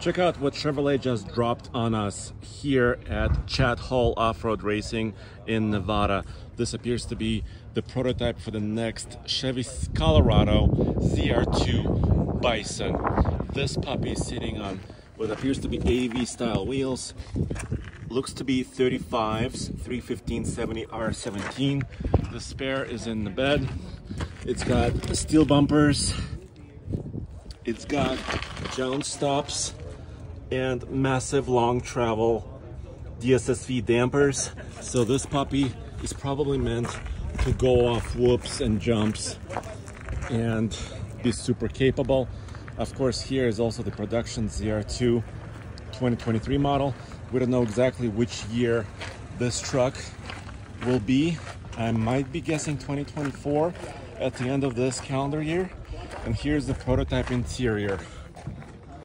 Check out what Chevrolet just dropped on us here at Chad Hall Off-Road Racing in Nevada. This appears to be the prototype for the next Chevy Colorado ZR2 Bison. This puppy is sitting on what appears to be AEV style wheels. Looks to be 35s, 315/70 R17. The spare is in the bed. It's got steel bumpers. It's got jounce stops and massive long travel DSSV dampers. So this puppy is probably meant to go off whoops and jumps and be super capable. Of course, here is also the production ZR2 2023 model. We don't know exactly which year this truck will be. I might be guessing 2024 at the end of this calendar year. And here's the prototype interior.